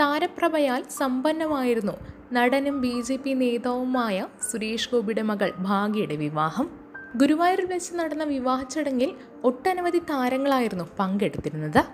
താരപ്രഭയാൽ സമ്പന്നമായിരുന്നു. നടനും B J P നേതാവുമായ സുരേഷ് ഗോപിയുടെ മകൾ ഭാഗ്യയുടെ വിവാഹം. ഗുരുവായൂരിൽ വെച്ച് നടന്ന വിവാഹ ചടങ്ങിൽ ഒട്ടനവധി താരങ്ങളായിരുന്നു പങ്കെടുത്തിരുന്നത്.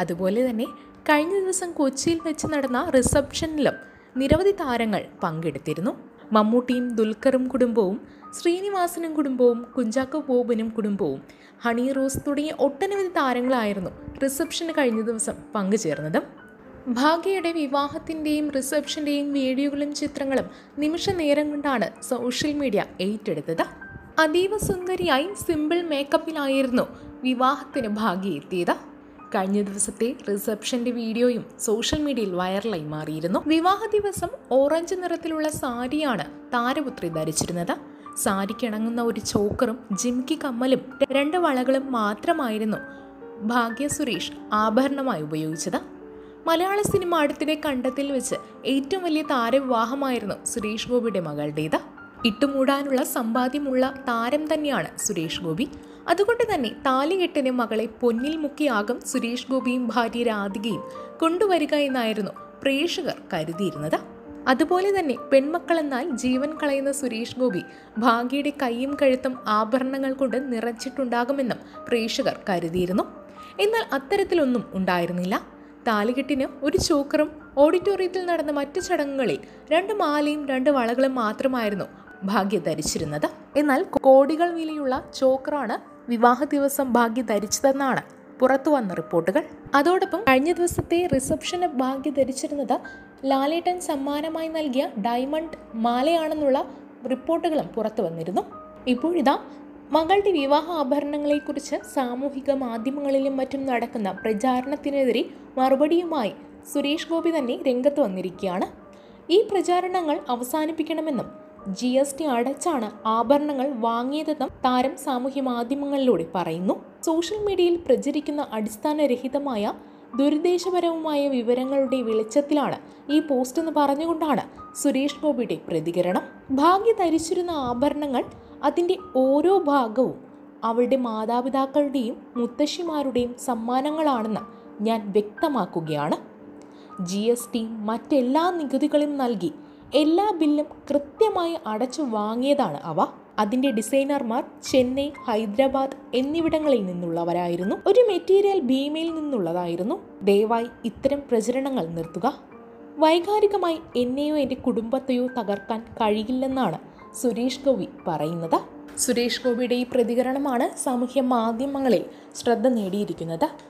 അതുപോലെ തന്നെ കഴിഞ്ഞ ദിവസം കൊച്ചിയിൽ വെച്ച് നടന്ന റിസപ്ഷനിലും നിരവധി താരങ്ങൾ പങ്കെടുത്തിരുന്നു. മമ്മൂട്ടിയും ദുൽഖറും കുടുംബവും ശ്രീനിവാസനും കുടുംബവും കുഞ്ചാക്കോ ബോബനും കുടുംബവും ഹണി റോസ് തുടങ്ങിയ ഒട്ടനവധി താരങ്ങളായിരുന്നു റിസപ്ഷന് കഴിഞ്ഞ ദിവസം പങ്കുചേർന്നത്. ഭാഗ്യയുടെ വിവാഹത്തിന്റെയും റിസപ്ഷന്റെയും വീഡിയോകളും ചിത്രങ്ങളും നിമിഷ നേരം കൊണ്ടാണ് സോഷ്യൽ മീഡിയ ഏറ്റെടുത്തത്. അതീവ സുന്ദരിയായി സിമ്പിൾ മേക്കപ്പിലായിരുന്നു വിവാഹത്തിന് ഭാഗ്യ എത്തിയത് കഴിഞ്ഞ ദിവസത്തെ റിസപ്ഷന്റെ വീഡിയോയും സോഷ്യൽ മീഡിയയിൽ വൈറലായി മാറിയിരുന്നു. വിവാഹ ദിവസം ഓറഞ്ച് നിറത്തിലുള്ള സാരിയാണ് താരപുത്രി ധരിച്ചിരുന്നത്. സാരിക്കിണങ്ങുന്ന ഒരു ചോക്കറും ജിംകി കമ്മലും രണ്ട് വളകളും മാത്രമായിരുന്നു ഭാഗ്യ സുരേഷ് ആഭരണമായി ഉപയോഗിച്ചത്. മലയാള സിനിമ അടുത്തിടെ കണ്ടത്തിൽ വെച്ച് ഏറ്റവും വലിയ താരവിവാഹമായിരുന്നു സുരേഷ് ഗോപിയുടെ മകളുടേത് ഇട്ടുമൂടാനുള്ള സമ്പാദ്യമുള്ള താരം തന്നെയാണ് സുരേഷ് ഗോപി. അതുകൊണ്ട് തന്നെ താലികെട്ടിന് മകളെ പൊന്നിൽ മുക്കിയാകും സുരേഷ് ഗോപിയും ഭാര്യ രാധികയും കൊണ്ടുവരിക എന്നായിരുന്നു പ്രേക്ഷകർ കരുതിയിരുന്നത്. അതുപോലെ തന്നെ പെൺമക്കളെന്നാൽ ജീവൻ കളയുന്ന സുരേഷ് ഗോപി ഭാഗ്യയുടെ കൈയും കഴുത്തും ആഭരണങ്ങൾ കൊണ്ട് നിറച്ചിട്ടുണ്ടാകുമെന്നും പ്രേക്ഷകർ കരുതിയിരുന്നു. എന്നാൽ അത്തരത്തിലൊന്നും ഉണ്ടായിരുന്നില്ല. താലികെട്ടിന് ഒരു ചോക്കറും ഓഡിറ്റോറിയത്തിൽ നടന്ന മറ്റു ചടങ്ങുകളിൽ രണ്ട് മാലയും രണ്ട് വളകളും മാത്രമായിരുന്നു ഭാഗ്യ ധരിച്ചിരുന്നത് എന്നാൽ കോടികൾ വിലയുള്ള ചോക്കറാണ് വിവാഹ ദിവസം ഭാഗ്യ ധരിച്ചതെന്നാണ് പുറത്തു വന്ന റിപ്പോർട്ടുകൾ. അതോടൊപ്പം കഴിഞ്ഞ ദിവസത്തെ റിസപ്ഷന് ഭാഗ്യ ധരിച്ചിരുന്നത് ലാലേട്ടൻ സമ്മാനമായി നൽകിയ ഡയമണ്ട് മാലയാണെന്നുള്ള റിപ്പോർട്ടുകളും പുറത്തു വന്നിരുന്നു. ഇപ്പോഴിതാ മകളുടെ വിവാഹ ആഭരണങ്ങളെക്കുറിച്ച് സാമൂഹിക മാധ്യമങ്ങളിലും മറ്റും നടക്കുന്ന പ്രചാരണത്തിനെതിരെ മറുപടിയുമായി സുരേഷ് ഗോപി തന്നെ രംഗത്ത് വന്നിരിക്കുകയാണ്. ഈ പ്രചാരണങ്ങൾ അവസാനിപ്പിക്കണമെന്നും ജി എസ് ടി അടച്ചാണ് ആഭരണങ്ങൾ വാങ്ങിയതെന്നും താരം സാമൂഹ്യ മാധ്യമങ്ങളിലൂടെ പറയുന്നു. സോഷ്യൽ മീഡിയയിൽ പ്രചരിക്കുന്ന അടിസ്ഥാനരഹിതമായ ദുരുദ്ദേശപരവുമായ വിവരങ്ങളുടെ വെളിച്ചത്തിലാണ് ഈ പോസ്റ്റ് എന്ന് പറഞ്ഞുകൊണ്ടാണ് സുരേഷ് ഗോപിയുടെ പ്രതികരണം. ഭാഗ്യ ധരിച്ചിരുന്ന ആഭരണങ്ങൾ അതിന്റെ ഓരോ ഭാഗവും അവളുടെ മാതാപിതാക്കളുടെയും മുത്തശ്ശിമാരുടെയും സമ്മാനങ്ങളാണെന്ന് ഞാൻ വ്യക്തമാക്കുകയാണ്. ജി എസ് ടി മറ്റെല്ലാ നികുതികളും നൽകി എല്ലാ ബില്ലും കൃത്യമായി അടച്ചു വാങ്ങിയതാണ് അവ. അതിന്റെ ഡിസൈനർമാർ ചെന്നൈ ഹൈദരാബാദ് എന്നിവിടങ്ങളിൽ നിന്നുള്ളവരായിരുന്നു. ഒരു മെറ്റീരിയൽ ഭീമയിൽ നിന്നുള്ളതായിരുന്നു. ദയവായി ഇത്തരം പ്രചരണങ്ങൾ നിർത്തുക. വൈകാരികമായി എന്നെയോ എന്റെ കുടുംബത്തെയോ തകർക്കാൻ കഴിയില്ലെന്നാണ് സുരേഷ് ഗോപി പറയുന്നത്. സുരേഷ് ഗോപിയുടെ ഈ പ്രതികരണമാണ് സാമൂഹ്യ മാധ്യമങ്ങളിൽ ശ്രദ്ധ നേടിയിരിക്കുന്നത്.